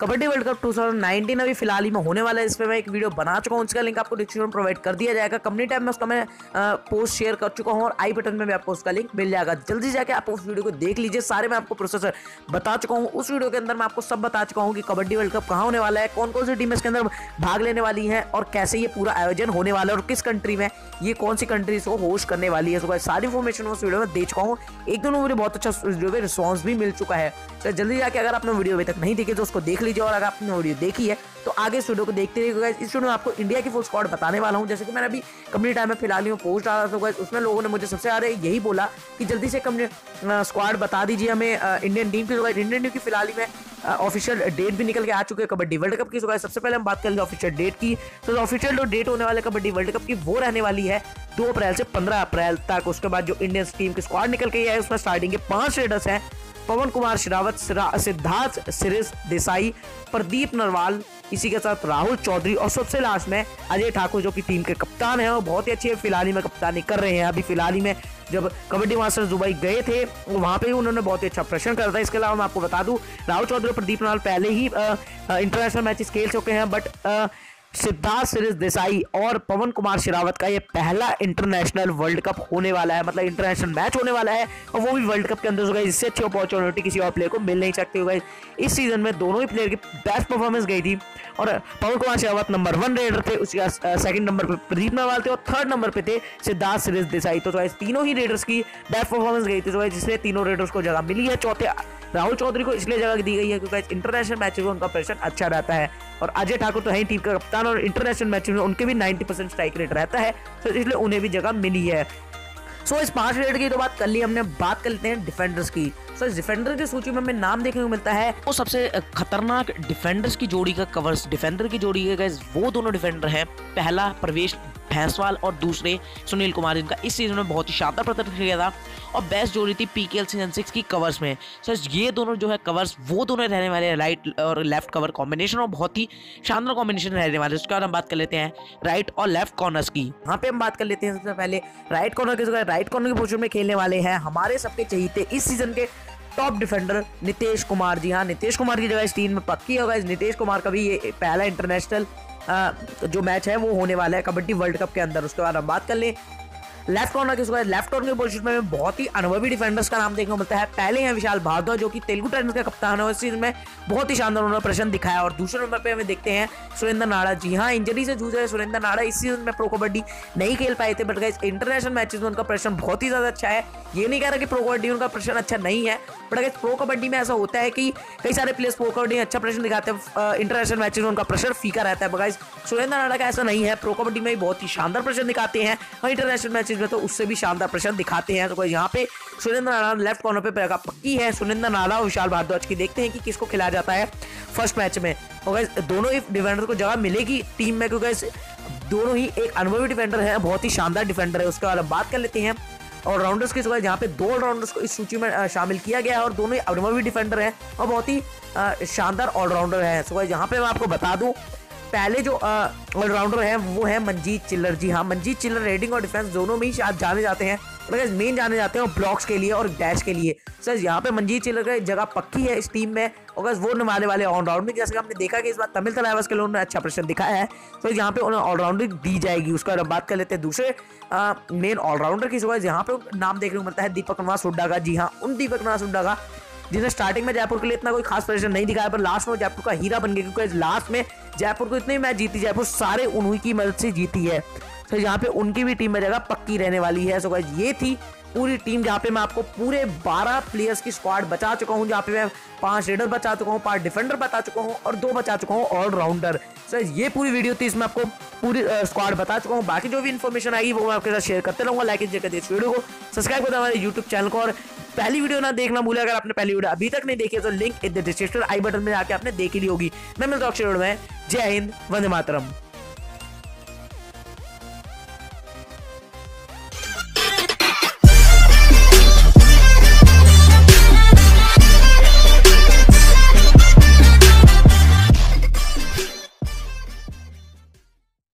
Kabaddi world cup 2019 अभी फ़िलहाल ही में होने वाला है। इस पर मैं एक वीडियो बना चुका हूँ, उसका लिंक आपको डिस्क्रिप्शन में प्रोवाइड कर दिया जाएगा। कंपनी टाइम में उसका मैं पोस्ट शेयर कर चुका हूँ और आई बटन में भी आपको उसका लिंक मिल जाएगा। जल्दी जाके आप उस वीडियो को देख लीजिए, सारे मैं आपको प्रोसेसर बता चुका हूँ। उस वीडियो के अंदर मैं आपको सब बता चुका हूँ कि कबड्डी वर्ल्ड कप कहाँ होने वाला है कौन कौन सी टीम इसके अंदर भाग लेने वाली है और कैसे ये पूरा आयोजन होने वाला है और किस कंट्री में ये कौन सी कंट्री को होस्ट करने वाली है। सो सारी इन्फॉर्मेशन उस वीडियो में दे चुका हूँ। एक दोनों मुझे बहुत अच्छा वीडियो में रिस्पॉन्स भी मिल चुका है। तो जल्दी जाके अगर आपने वीडियो अभी तक नहीं देखी तो उसको देख लीजिए और अगर आपने वीडियो देखी है तो आगे इस वीडियो को देखते रहिए इस वीडियो में आपको इंडिया की फुल स्क्वाड बताने वाला हूँ। जैसे कि मैंने अभी कंपनी टाइम में फ़िलहाल ही पोस्ट डाला था उसमें लोगों ने मुझे सबसे ज़्यादा यही बोला कि जल्दी से कंपनी स्क्वाड बता दीजिए हमें इंडियन टीम की। इंडियन टीम की फ़िलहाल ही में ऑफिशियल डेट भी निकल के आ चुके हैं कबड्डी वर्ल्ड कप की। सबसे पहले हम बात करेंगे ऑफिशियल डेट की। तो ऑफिशियल जो डेट होने वाले कबड्डी वर्ल्ड कप की, वो रहने वाली है दो अप्रैल से पंद्रह अप्रैल तक। उसके बाद जो इंडियन टीम की स्क्वाड निकल के है, उसमें स्टार्टिंग के पाँच रेडर्स हैं। पवन कुमार, श्रावत सिद्धार्थ सिरिस देसाई, प्रदीप नरवाल, इसी के साथ राहुल चौधरी और सबसे लास्ट में अजय ठाकुर जो कि टीम के कप्तान हैं, वो बहुत ही अच्छे फ़िलहाल ही में कप्तानी कर रहे हैं। अभी फ़िलहाल ही में जब कबड्डी मास्टर्स दुबई गए थे, वहाँ पे भी उन्होंने बहुत ही अच्छा प्रदर्शन करा था इसके अलावा मैं आपको बता दूँ, राहुल चौधरी और प्रदीप नाल पहले ही इंटरनेशनल मैचेस खेल चुके हैं बट सिद्धार्थ सिरिस देसाई और पवन कुमार शेरावत का ये पहला इंटरनेशनल वर्ल्ड कप होने वाला है मतलब इंटरनेशनल मैच होने वाला है, और वो भी वर्ल्ड कप के अंदर इससे अच्छी अपॉर्चुनिटी किसी और प्लेयर को मिल नहीं सकती होगा। इस सीज़न में दोनों ही प्लेयर की बेस्ट परफॉर्मेंस गई थी, और Pawan Kumar Sehrawat number one raider थे, उसके सेकंड नंबर पर प्रदीप नरवाल थे, और थर्ड नंबर पे थे सिद्धार्थ सिरिस देसाई। तो तीनों ही रेडर्स की बेस्ट परफॉर्मेंस गई थी तो जिससे तीनों रेडर्स को जगह मिली है। चौथे राहुल चौधरी को इसलिए जगह दी गई है क्योंकि इंटरनेशनल मैच में उनका प्रदर्शन अच्छा रहता है। और अजय ठाकुर तो है ही टीम का कप्तान और इंटरनेशनल मैच में उनके भी 90 परसेंट स्ट्राइक रेट रहता है तो इसलिए उन्हें भी जगह मिली है। सो इस पाँच रेट की तो बात कर ली, हमने बात कर लेते हैं डिफेंडर्स की। सो इस डिफेंडर की सूची में हमें नाम देखने को मिलता है। वो सबसे खतरनाक डिफेंडर्स की जोड़ी का कवर्स डिफेंडर की जोड़ी का वो दोनों डिफेंडर हैं। पहला प्रवेश भैंसवाल और दूसरे सुनील कुमार, जिनका इस सीज़न में बहुत ही शानदार प्रदर्शन किया था और बेस्ट जोड़ी थी पी सीज़न सिक्स की कवर्स में। सर ये दोनों जो है कवर्स वो दोनों रहने वाले राइट और लेफ़्ट कवर कॉम्बिनेशन और बहुत ही शानदार कॉम्बिनेशन रहने वाले उसके बाद हम बात कर लेते हैं राइट और लेफ़्ट कॉर्नर्स की। यहाँ पे हम बात कर लेते हैं सबसे पहले राइट कॉर्नर के राइट कॉर्नर की पोजिशन में खेलने वाले हैं, हमारे सबके चाहिए इस सीज़न के टॉप डिफेंडर नितेश कुमार जी। हाँ नितेश कुमार की जगह इस टीम में पक्की होगा इस नितेश कुमार का भी ये पहला इंटरनेशनल जो मैच है वो होने वाला है कबड्डी वर्ल्ड कप के अंदर। उसके बाद हम बात कर लें लेफ़्ट कॉर्नर के लेफ़्ट कॉर्नर के पोजीशन में बहुत ही अनुभवी डिफेंडर्स का नाम देखने को मिलता है। पहले हैं विशाल भारद्वाज जो कि तेलुगु टाइटंस का कप्तान है इस सीज़न में बहुत ही शानदार उन्होंने प्रश्न दिखाया और दूसरे नंबर पर हमें देखते हैं सुरेंद्र नाड़ा जी। हाँ इंजरी से जूझ रहे सुरेंद्र नाड़ा इस सीज़न में प्रो कबड्डी नहीं खेल पाए थे बट इंटरनेशनल मैचेस में उनका प्रश्न बहुत ही ज़्यादा अच्छा है। ये नहीं कह रहा कि प्रो कबड्डी उनका प्रश्न अच्छा नहीं है बट अगर प्रो कबड्डी में ऐसा होता है कि कई सारे प्लेयर्स प्रो कबड्डी अच्छा प्रश्न दिखाते हैं इंटरनेशनल मैचेस में उनका प्रेशर फीका रहता है। बगाइज सुरेंद्र नाड़ा का ऐसा नहीं है। प्रो कबड्डी में बहुत ही शानदार प्रश्न दिखाते हैं और इंटरनेशनल मैचेस में तो उससे भी शानदार प्रश्न दिखाते हैं। तो यहाँ पे सुरेंद्र नारा लेफ़्ट कॉर्नर पे पक्की है। सुरेंद्र नारा और विशाल भारद्वाज की देखते हैं कि किसको खिलाया जाता है फ़र्स्ट मैच में। और दोनों ही डिफेंडर को जगह मिलेगी टीम में, क्योंकि दोनों ही एक अनुभवी डिफेंडर है, बहुत ही शानदार डिफेंडर है। उसके बाद बात कर लेते हैं। ऑलराउंडर्स की जगह यहाँ पे दो ऑलराउंडर्स को इस सूची में शामिल किया गया है और दोनों ही अनुभवी डिफेंडर हैं और बहुत ही शानदार ऑलराउंडर है। सो यहाँ पे मैं आपको बता दूँ पहले जो ऑलराउंडर है, वो है मंजीत चिल्लर। जी हाँ मंजीत चिल्लर रेडिंग और डिफेंस दोनों में ही शायद जाने जाते हैं। मगर मेन जाने जाते हैं ब्लॉक्स के लिए और डैश के लिए। सर यहाँ पे मंजीत चिल्लर का जगह पक्की है इस टीम में और वो नवाने वाले ऑलराउंड में जैसे हमने देखा कि इस बार तमिल तलावस के लिए उन्होंने अच्छा प्रदर्शन दिखाया है। तो यहाँ पे उन्हें ऑलराउंडर दी जाएगी, उसका बात कर लेते हैं दूसरे मेन ऑलराउंडर की सुबह यहाँ पे नाम देखने को मिलता है दीपक नवास हुड्डा का। जी हाँ उन दीपक नवास हुड्डा का जिन्हें स्टार्टिंग में जयपुर के लिए इतना कोई खास प्रदर्शन नहीं दिखाया, पर लास्ट में जयपुर का हीरा बन गया, क्योंकि लास्ट में जयपुर को इतने मैच जीती, जयपुर सारे उन्हीं की मदद से जीती है। तो यहाँ पे उनकी भी टीम में जगह पक्की रहने वाली है। सो ये थी पूरी टीम जहाँ पे मैं आपको पूरे 12 प्लेयर्स की स्क्वाड बचा चुका हूँ, जहाँ पे मैं पाँच रेडर बचा चुका हूँ, पाँच डिफेंडर बता चुका हूँ और दो बचा चुका हूँ ऑलराउंडर सर, ये पूरी वीडियो थी, इसमें आपको पूरी स्क्वाड बता चुका हूँ। बाकी जो भी इन्फॉर्मेशन आएगी, वो मैं आपके साथ शेयर करते रहूँगा। लाइक कर इस वीडियो को। सब्सक्राइब करना हमारे यूट्यूब चैनल को और पहली वीडियो ना देखना भूले। अगर आपने पहली वीडियो अभी तक नहीं देखी तो link the description i button में जाके आपने देखी ली होगी। मैं मिलता हूँ जय हिंद, वंदे मातरम।